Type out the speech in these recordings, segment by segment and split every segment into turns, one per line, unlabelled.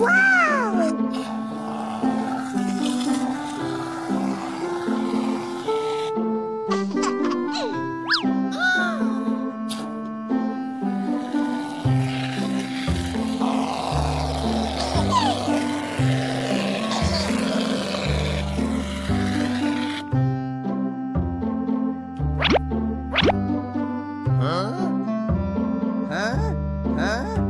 Huh? Huh? Huh?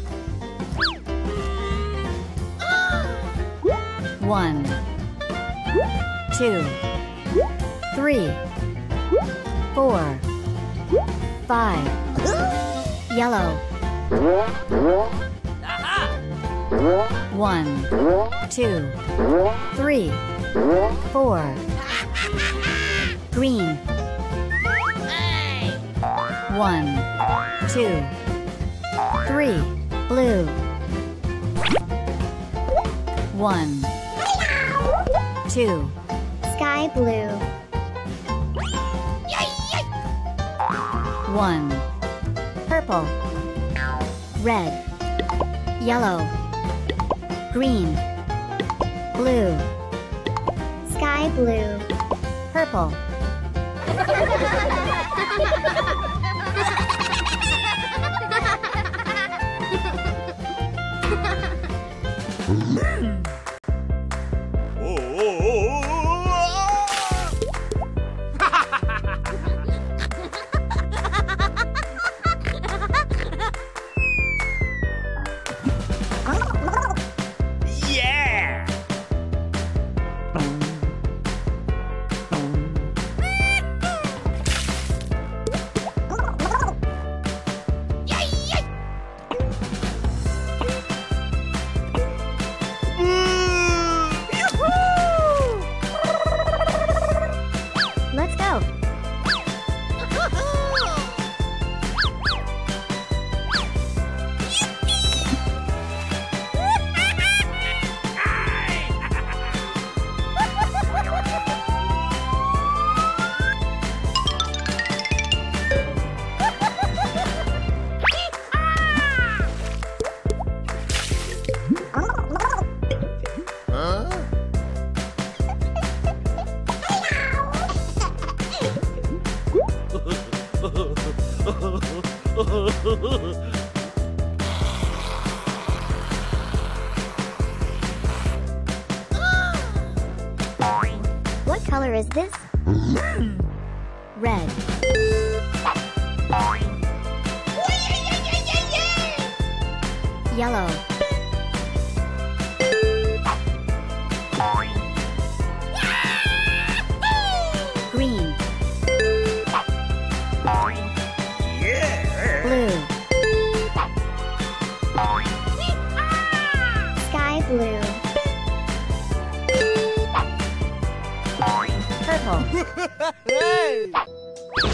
One, two, three, four, five. Yellow. One, two, three, four. Green. One, two, three. Blue. One, two.
Sky blue.
One. Purple. Red. Yellow. Green. Blue.
Sky blue.
Purple.
What color is this?
Red. Yellow.
Blue.
Purple.
Hey!